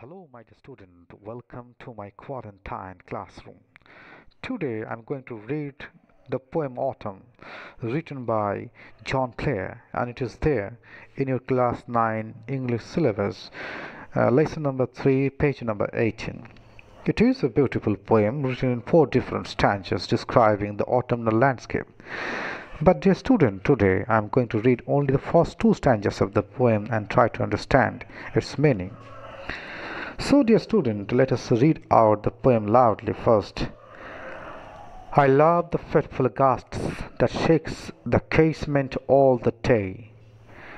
Hello, my dear student. Welcome to my quarantine classroom. Today I'm going to read the poem Autumn written by John Clare and it is there in your class 9 English syllabus, uh, lesson number 3, page number 18. It is a beautiful poem written in four different stanzas describing the autumnal landscape. But, dear student, today I am going to read only the first two stanzas of the poem and try to understand its meaning. So, dear student, let us read out the poem loudly first. I love the fitful gusts that shakes the casement all the day,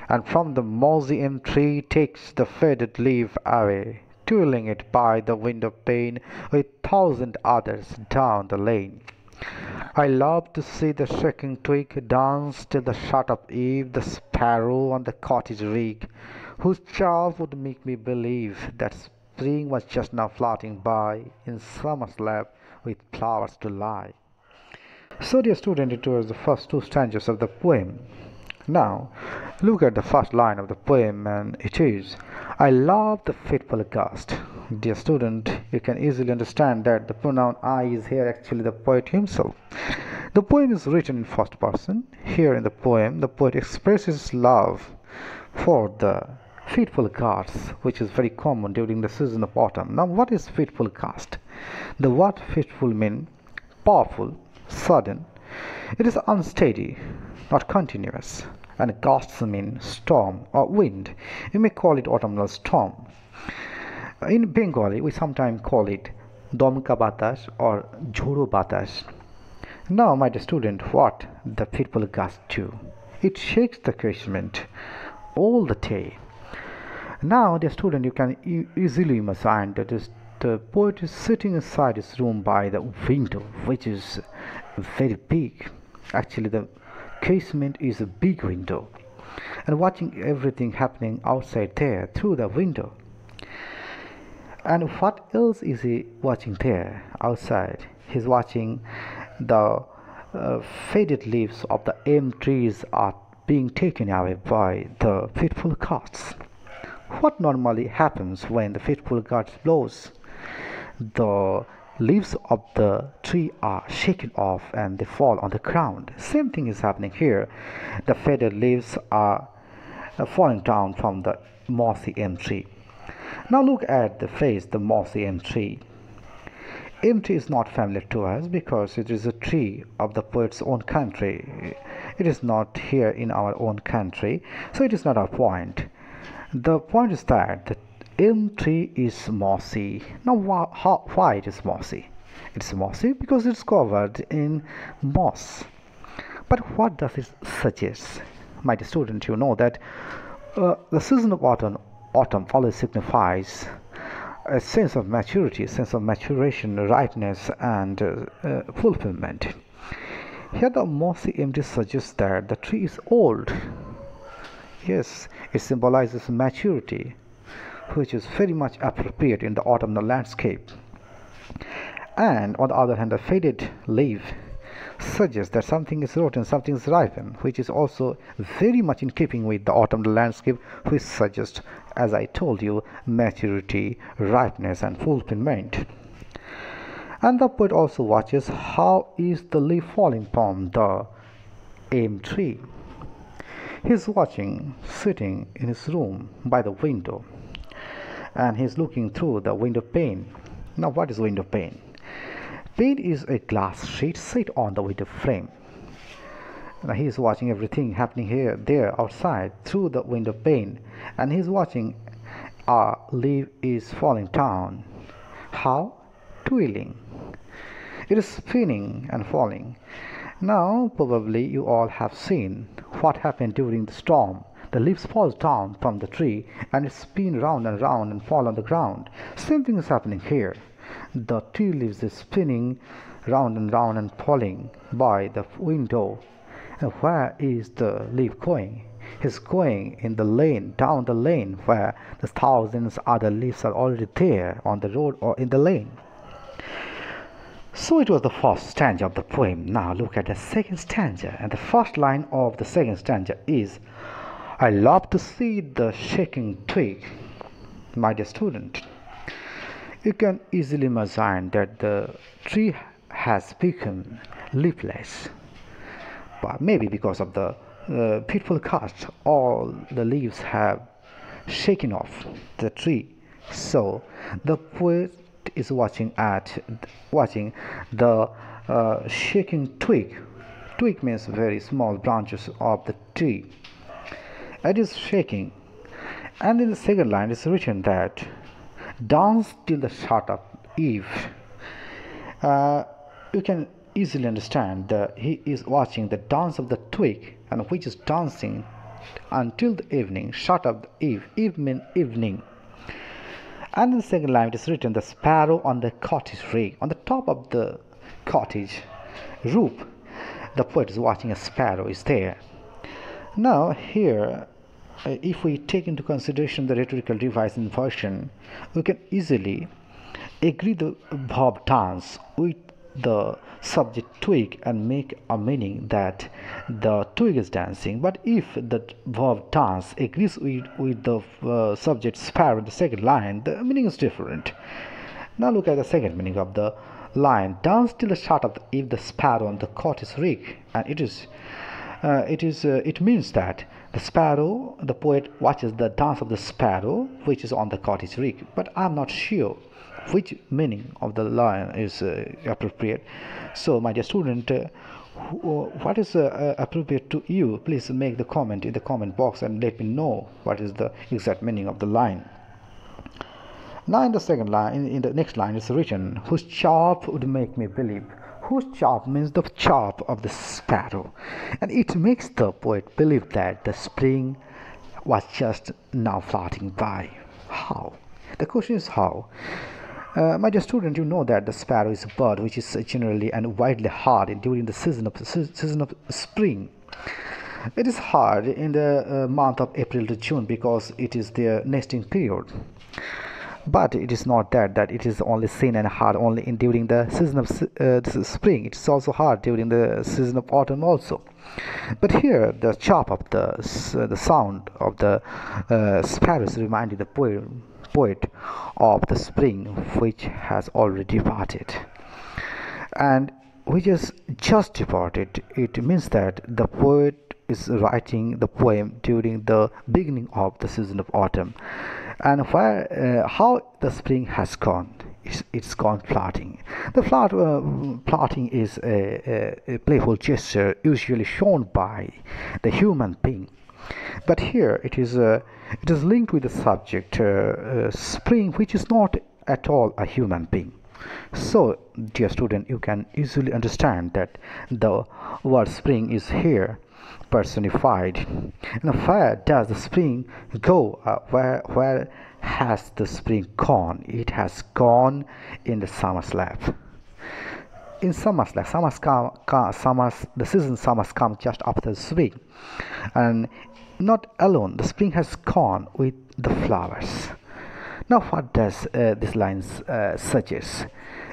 and from the mossy elm tree takes the faded leaf away, twirling it by the window pane with thousand others down the lane. I love to see the shaking twig dance till the shut up eve, the sparrow on the cottage roof, whose charm would make me believe that Spring was just now floating by in summer's lap with flowers to lie. So, dear student, it was the first two stanzas of the poem. Now, look at the first line of the poem, and it is I love the fitful gust. Dear student, you can easily understand that the pronoun I is here actually the poet himself. The poem is written in first person. Here in the poem, the poet expresses love for the fitful gusts, which is very common during the season of autumn. Now, what is fitful gust? The word fitful means powerful, sudden. It is unsteady, not continuous. And gusts mean storm or wind. You may call it autumnal storm. In Bengali, we sometimes call it domka batas or jhoro batas. Now, my dear student, what the fitful gust do? It shakes the casement all the day now, dear student, you can e easily imagine that the poet is sitting inside his room by the window, which is very big. Actually, the casement is a big window, and watching everything happening outside there through the window. And what else is he watching there outside? He's watching the uh, faded leaves of the elm trees are being taken away by the fitful gusts. What normally happens when the fitful gust blows? The leaves of the tree are shaken off and they fall on the ground. Same thing is happening here. The faded leaves are uh, falling down from the mossy elm tree. Now look at the phrase the mossy elm tree. Elm tree is not familiar to us because it is a tree of the poet's own country. It is not here in our own country, so it is not our point. The point is that the elm tree is mossy. Now, why, how, why it is mossy? It's mossy because it's covered in moss. But what does it suggest? My dear student, you know that uh, the season of autumn, autumn always signifies a sense of maturity, a sense of maturation, ripeness, and uh, uh, fulfillment. Here, the mossy tree suggests that the tree is old Yes, it symbolizes maturity, which is very much appropriate in the autumnal landscape. And on the other hand, the faded leaf suggests that something is rotten, something is ripened, which is also very much in keeping with the autumnal landscape, which suggests, as I told you, maturity, ripeness, and fulfillment. And the poet also watches how is the leaf falling from the elm tree. He's watching, sitting in his room by the window, and he's looking through the window pane. Now, what is window pane? Pane is a glass sheet set on the window frame. Now, he's watching everything happening here, there, outside through the window pane, and he's watching a leaf is falling down. How? Twirling. It is spinning and falling. Now, probably you all have seen what happened during the storm. The leaves fall down from the tree and it spin round and round and fall on the ground. Same thing is happening here. The tree leaves is spinning round and round and falling by the window. And where is the leaf going? He's going in the lane, down the lane where the thousands other leaves are already there on the road or in the lane. So it was the first stanza of the poem. Now look at the second stanza. And the first line of the second stanza is I love to see the shaking twig, my dear student. you can easily imagine that the tree has become leafless but maybe because of the uh, fitful gust all the leaves have shaken off the tree so the poet is watching at watching the uh, shaking twig. Twig means very small branches of the tree. It is shaking. And in the second line it's written that dance till the shut up eve. Uh, you can easily understand that he is watching the dance of the twig and which is dancing until the evening shut up the eve. Eve means evening and in the second line it is written the sparrow on the cottage roof on the top of the cottage roof the poet is watching a sparrow is there. Now here uh, if we take into consideration the rhetorical device inversion we can easily agree the verb dance with the subject twig and make a meaning that the twig is dancing. But if the verb dance agrees with, with the uh, subject sparrow in the second line the meaning is different. Now look at the second meaning of the line. Dance till the shut of the, if the sparrow on the cottage rig and it is uh, it is uh, it means that the sparrow the poet watches the dance of the sparrow which is on the cottage rig but i'm not sure which meaning of the line is uh, appropriate. So my dear student uh, what is uh, appropriate to you? Please make the comment in the comment box and let me know what is the exact meaning of the line. Now in the second line in, the next line is written whose chirp would make me believe? Whose chirp means the chirp of the sparrow. And it makes the poet believe that the spring was just now floating by. How? The question is how uh, my dear student, you know that the sparrow is a bird which is generally and widely heard during the season of season of spring. It is hard in the uh, month of April to June because it is their nesting period. But it is not that that it is only seen and hard only in during the season of uh, spring. It is also hard during the season of autumn also. But here the chop of the the sound of the uh, sparrows reminded the poem poet of the spring which has already departed. And which is just departed. It means that the poet is writing the poem during the beginning of the season of autumn. And where uh, how the spring has gone it's, it's gone plotting. The plot uh, plotting is a, a, a playful gesture usually shown by the human being but here it is uh, it is linked with the subject uh, uh, spring which is not at all a human being. So dear student you can easily understand that the word spring is here personified. And where does the spring go? Uh, where where has the spring gone? It has gone in the summer slab in summers like summers come, come summers the season summers come just after the spring. And not alone the spring has gone with the flowers. Now what does uh, this line uh, suggest?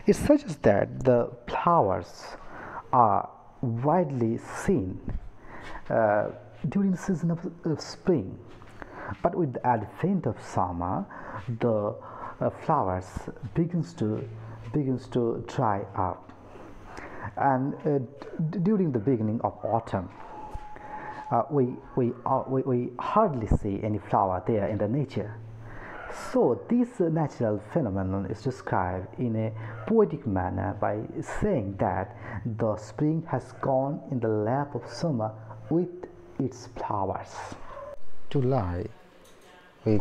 It suggests that the flowers are widely seen uh, during the season of, of, spring. But with the advent of summer the uh, flowers begins to begins to dry up and uh, during the beginning of autumn uh, we, we, uh, we, we hardly see any flower there in the nature. So this natural phenomenon is described in a poetic manner by saying that the spring has gone in the lap of summer with its flowers. Lie, we